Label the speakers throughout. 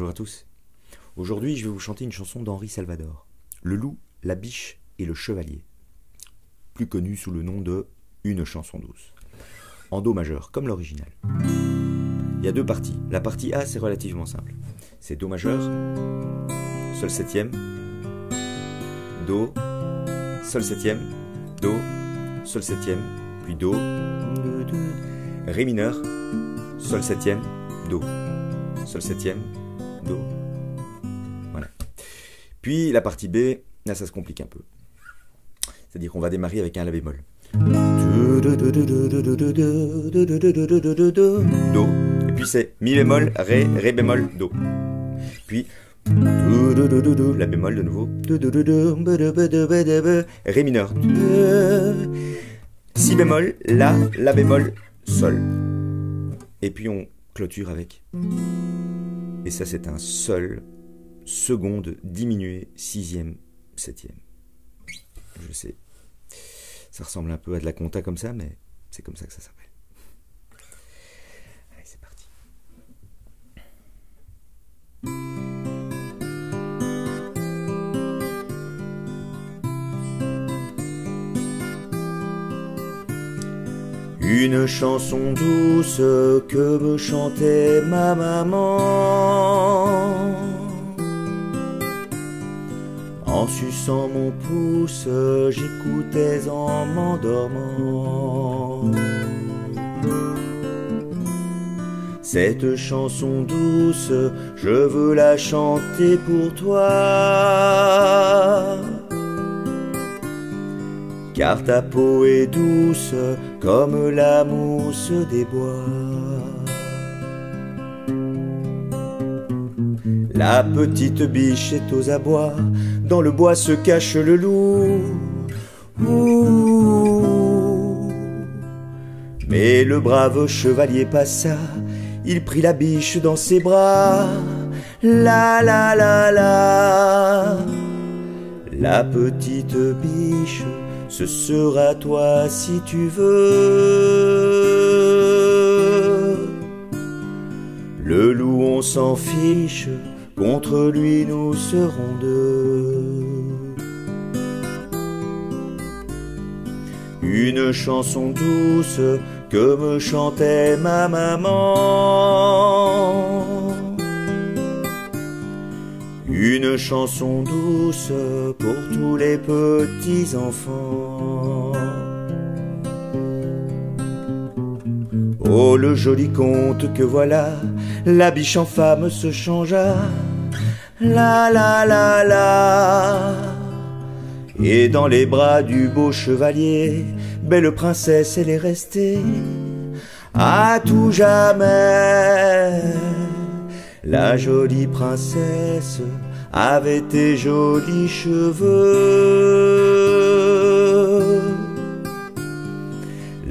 Speaker 1: à tous. Aujourd'hui, je vais vous chanter une chanson d'Henri Salvador. Le loup, la biche et le chevalier. Plus connu sous le nom de Une chanson douce. En Do majeur, comme l'original. Il y a deux parties. La partie A, c'est relativement simple. C'est Do majeur, Sol septième, Do, Sol septième, Do, Sol septième, puis Do, Ré mineur, Sol septième, Do, Sol septième, Puis la partie B, là ça se complique un peu. C'est-à-dire qu'on va démarrer avec un La bémol. Do. Et puis c'est Mi bémol, Ré, Ré bémol, Do. Puis La bémol de nouveau. Ré mineur. Si bémol, La, La bémol, Sol. Et puis on clôture avec. Et ça c'est un Sol, seconde, diminué, sixième, septième. Je sais. Ça ressemble un peu à de la compta comme ça, mais c'est comme ça que ça s'appelle. Allez, c'est parti. Une chanson douce que me chantait ma maman. Suçant mon pouce, j'écoutais en m'endormant. Cette chanson douce, je veux la chanter pour toi. Car ta peau est douce comme la mousse des bois. La petite biche est aux abois, dans le bois se cache le loup. Mais le brave chevalier passa, il prit la biche dans ses bras. La la la la. La petite biche, ce sera toi si tu veux. Le loup, on s'en fiche, contre lui nous serons deux. Une chanson douce que me chantait ma maman. Une chanson douce pour tous les petits enfants. Oh le joli conte que voilà, la biche en femme se changea. La la la la. Et dans les bras du beau chevalier, belle princesse elle est restée à tout jamais. La jolie princesse avait tes jolis cheveux.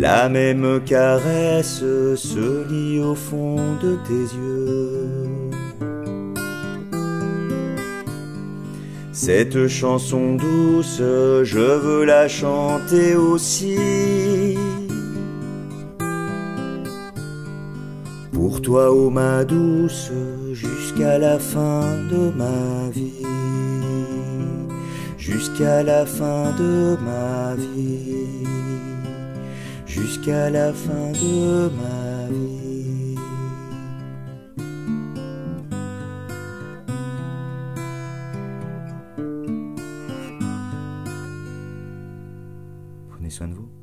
Speaker 1: La même caresse se lit au fond de tes yeux. Cette chanson douce, je veux la chanter aussi. Pour toi, ô ma douce, jusqu'à la fin de ma vie. Jusqu'à la fin de ma vie. Jusqu'à la fin de ma vie. Prenez soin de vous.